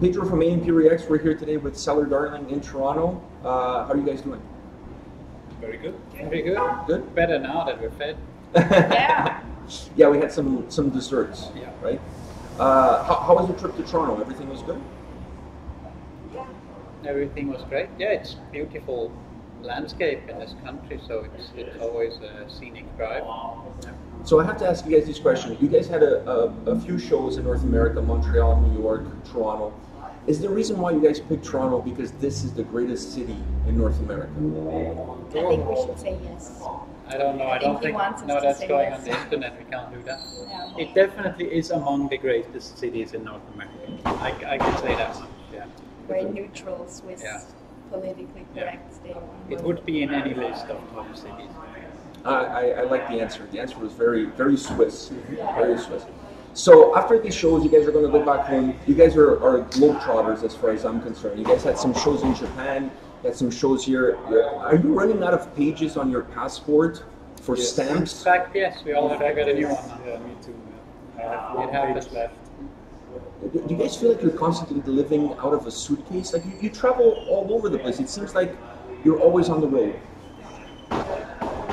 Pedro from A&P-Reacts. We're here today with Cellar Darling in Toronto. Uh, how are you guys doing? Very good. Very good. Good. Better now that we're fed. Yeah. yeah, we had some some desserts. Yeah. Right. Uh, how, how was your trip to Toronto? Everything was good. Yeah. Everything was great. Yeah, it's beautiful landscape in this country, so it's, it's always a scenic drive. Yeah. So I have to ask you guys these questions. You guys had a, a, a few shows in North America, Montreal, New York, Toronto. Is the reason why you guys picked Toronto because this is the greatest city in North America? I think we should say yes. I don't know. I, I don't think he think. wants us No, that's going yes. on the internet. We can't do that. No. It definitely is among the greatest cities in North America. I, I can say that much. Yeah. Very neutral, Swiss, Yeah. politically Yeah. correct state. It would be in any list of top cities. I, I, I like the answer. The answer was very, very Swiss. Very Swiss. So after these shows, you guys are going to go back home. You guys are, are globetrotters as far as I'm concerned. You guys had some shows in Japan, you had some shows here. Are you running out of pages on your passport for Yes. In stamps? fact, yes, we all have I got a new one now. Yeah, me too. I have It one happens. page left. Do do you guys feel like you're constantly living out of a suitcase? Like you, you travel all over the place. It seems like you're always on the road.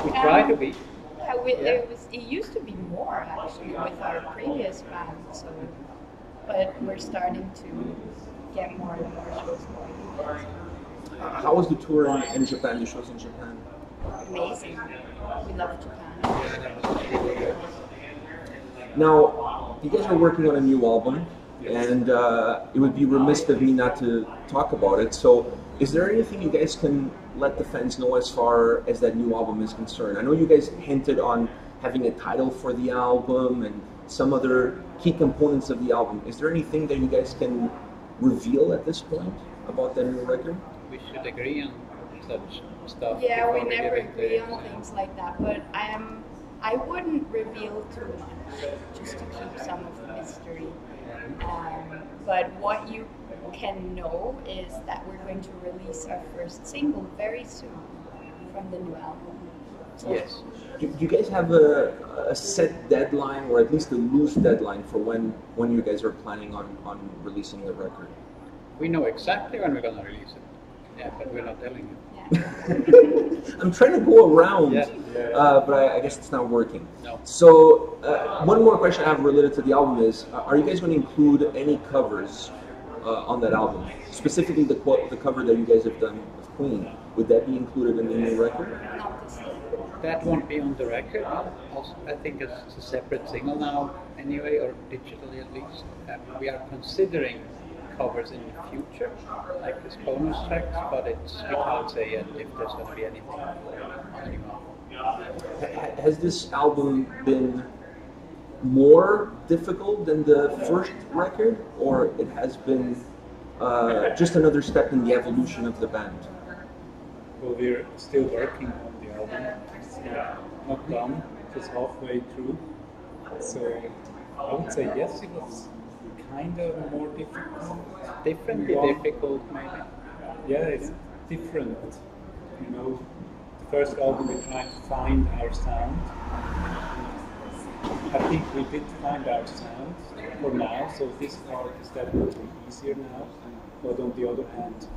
We try to be. We, Yeah. It, was, it used to be more actually with our previous band, so, but we're starting to get more and more shows going. Uh, How was the tour in, in Japan? The shows in Japan? Amazing. We love Japan. Now, you guys are working on a new album, and uh, it would be remiss of me not to talk about it. So, is there anything you guys can let the fans know as far as that new album is concerned? I know you guys hinted on having a title for the album and some other key components of the album. Is there anything that you guys can reveal at this point about that new record? We should agree on such stuff. Yeah, we never agree the- on things like that, but I am. I wouldn't reveal too much, just to keep some of the mystery. Um, but what you can know is that we're going to release our first single very soon from the new album. Yes. Do, do you guys have a, a set deadline, or at least a loose deadline, for when, when you guys are planning on, on releasing the record? We know exactly when we're going to release it. Yeah, but we're not telling you. Yeah. I'm trying to go around, Yeah. uh, but I, I guess it's not working. No. So, uh, one more question I have related to the album is: uh, Are you guys going to include any covers uh, on that album? Specifically, the quote, the cover that you guys have done of Queen. Would that be included in the new record? Not this year. That won't be on the record. Also, I think it's a separate single now, anyway, or digitally at least. Um, we are considering covers in the future, like this bonus tracks, but it's we can't say yet if there's going to be anything on the new album. Ha- Has this album been more difficult than the first record, or it has been uh, just another step in the evolution of the band? Well, we're still working on the album. It's not done, it's halfway through. So I would say yes, it was kind of more difficult. Differently difficult, maybe. Yeah, it's different. You know, the first album we tried to find our sound. I think we did find our sound for now, so this part is definitely easier now. But on the other hand,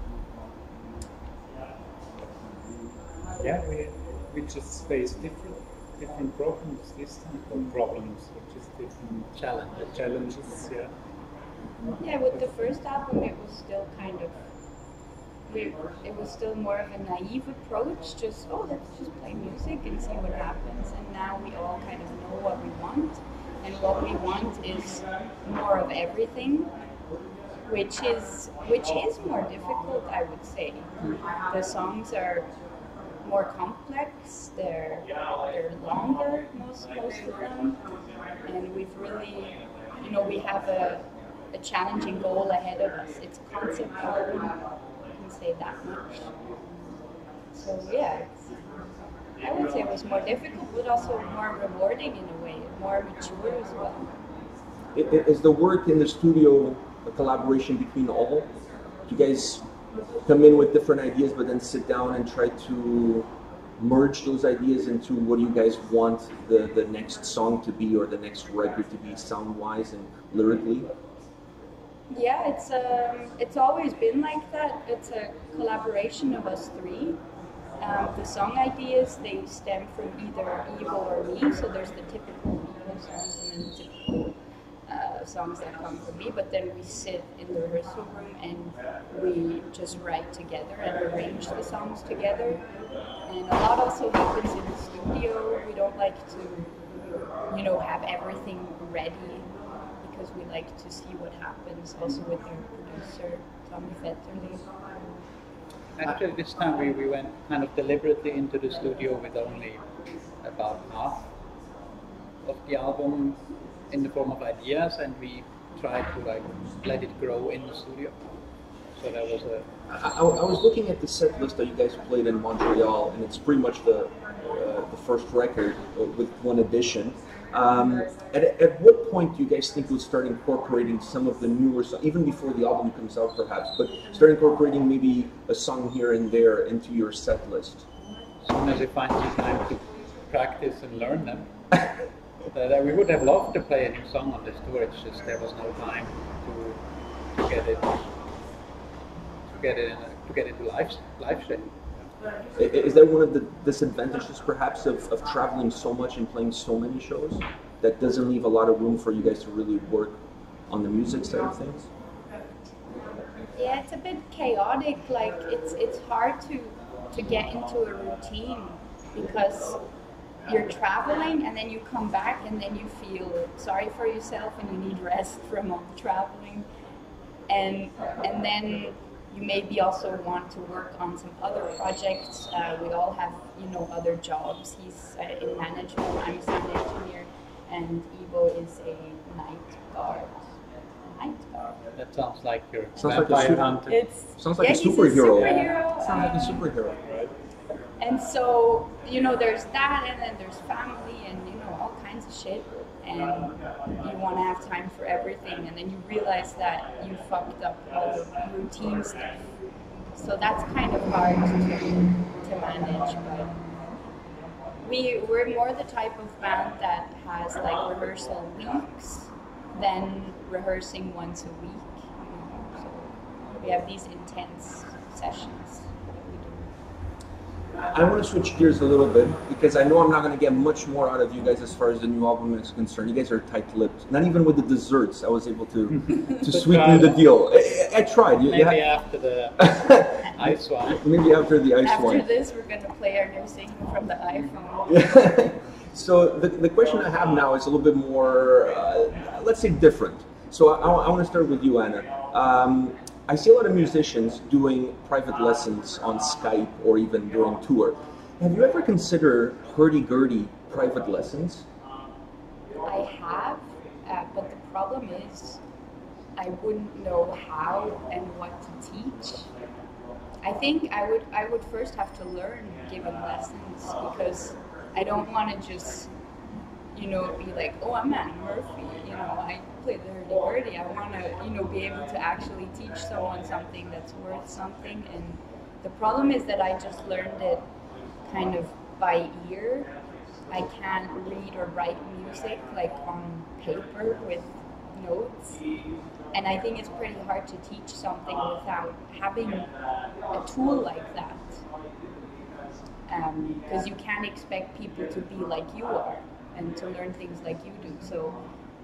yeah, we we just face different different problems this time. Or problems, or just different Challenges. challenges. Yeah. Yeah, with the first album, it was still kind of. We, it was still more of a naive approach, just, oh, let's just play music and see what happens. And now we all kind of know what we want. And what we want is more of everything, which is which is more difficult, I would say. The songs are more complex, they're, they're longer, most, most of them. And we've really, you know, we have a, a challenging goal ahead of us. It's concept album, I can say that much. So yeah, I would say it was more difficult, but also more rewarding in a way, more mature as well. Is the work in the studio a collaboration between all? Do you guys come in with different ideas, but then sit down and try to merge those ideas into what you guys want the, the next song to be or the next record to be sound wise and lyrically? Yeah, it's um, it's always been like that. It's a collaboration of us three. Um, the song ideas they stem from either Ivo or me. So there's the typical Ivo songs and then the typical uh, songs that come from me. But then we sit in the rehearsal room and we just write together and arrange the songs together. And a lot also happens in the studio. We don't like to, you know, have everything ready because we like to see what happens also with our producer, Tommy Vetterli. Actually, this time we, we went kind of deliberately into the studio with only about half of the album in the form of ideas, and we tried to like let it grow in the studio. So that was a I, I I was looking at the set list that you guys played in Montreal, and it's pretty much the uh, the first record uh, with one addition. Um, at, at what point do you guys think you'll start incorporating some of the newer songs, even before the album comes out, perhaps, but start incorporating maybe a song here and there into your set list? as soon as we find the time to practice and learn them. uh, we would have loved to play a new song on this tour. It's just there was no time to, to get it to get it in a, to get it to live live shape. Is that one of the disadvantages, perhaps, of, of traveling so much and playing so many shows? That doesn't leave a lot of room for you guys to really work on the music side of things? Yeah, it's a bit chaotic. Like it's it's hard to to get into a routine because you're traveling and then you come back and then you feel sorry for yourself and you need rest from all the traveling and and then you maybe also want to work on some other projects. Uh, we all have you know other jobs. He's uh, in management. I'm a sound engineer, and Ivo is a night guard. Night guard. That sounds like your Sounds like a vampire super- hunter. It's Sounds like yeah, a he's superhero. superhero. Sounds like a superhero. and so, you know, there's that, and then there's family, and you know, all kinds of shit. And you want to have time for everything, and then you realize that you fucked up all the routine stuff. So that's kind of hard to, to manage, but we we're more the type of band that has like rehearsal weeks than rehearsing once a week. So we have these intense sessions. I want to switch gears a little bit because I know I'm not going to get much more out of you guys as far as the new album is concerned. You guys are tight-lipped. Not even with the desserts, I was able to to sweeten the deal. I, I tried. You- you Maybe ha- after the ice one. Maybe after the ice After one. this, we're gonna play our new single from the iPhone. Yeah. so the, the question I have now is a little bit more, uh, let's say, different. So I, I want to start with you, Anna. Um, I see a lot of musicians doing private lessons on Skype or even during tour. Have you ever considered hurdy-gurdy private lessons? I have, uh, but the problem is, I wouldn't know how and what to teach. I think I would I would first have to learn giving lessons because I don't want to just you know be like oh I'm Anna Murphy you know I play the hurdy gurdy I want to you know be able to actually teach someone something that's worth something and the problem is that I just learned it kind of by ear I can't read or write music like on paper with notes. And I think it's pretty hard to teach something without having a tool like that. Um, because you can't expect people to be like you are and to learn things like you do. So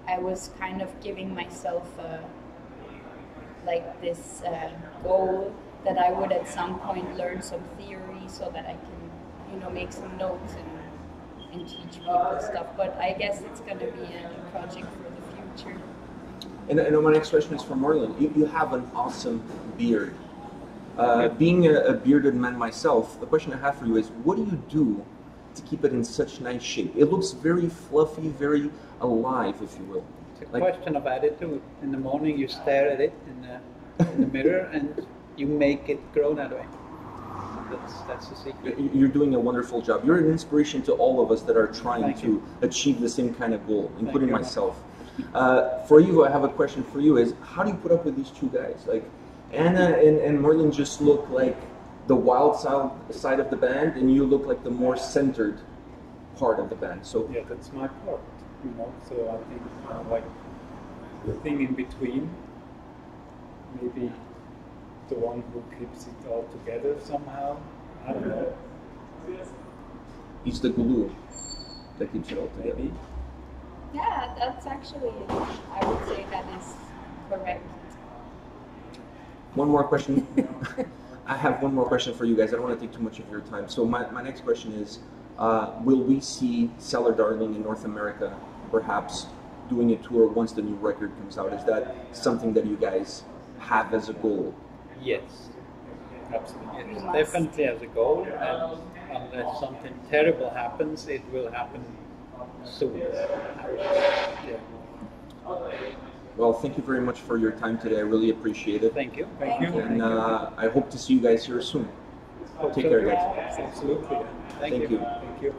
I was kind of giving myself a, like this uh, goal that I would at some point learn some theory so that I can, you know, make some notes and, and teach people stuff. But I guess it's going to be a project for the future. And, and my next question is for Merlin. You, you have an awesome beard. Uh, being a, a bearded man myself, the question I have for you is, what do you do to keep it in such nice shape? It looks very fluffy, very alive, if you will. It's a Like- question of attitude. In the morning, you stare at it in the, in the mirror and you make it grow that way. That's, that's the secret. You're doing a wonderful job. You're an inspiration to all of us that are trying Thank to you. achieve the same kind of goal, including myself. Uh, for you, I have a question for you: Is how do you put up with these two guys? Like Anna and, and Merlin just look like the wild side side of the band, and you look like the more centered part of the band. So Yeah, that's my part, you know. So I think uh, like the thing in between maybe the one who keeps it all together somehow. I don't know. He's the glue that keeps it all together. Maybe. Yeah, that's actually, I would say that is correct. One more question. I have one more question for you guys. I don't want to take too much of your time. So my, my next question is, uh, will we see Cellar Darling in North America, perhaps doing a tour once the new record comes out? Is that something that you guys have as a goal? Yes. Absolutely. Yes, must. definitely as a goal, and unless something terrible happens, it will happen soon. Yeah. Well, thank you very much for your time today. I really appreciate it. Thank you. Thank you. And uh, I hope to see you guys here soon. Take care, guys. Absolutely. Thank, Thank you. you. Thank you.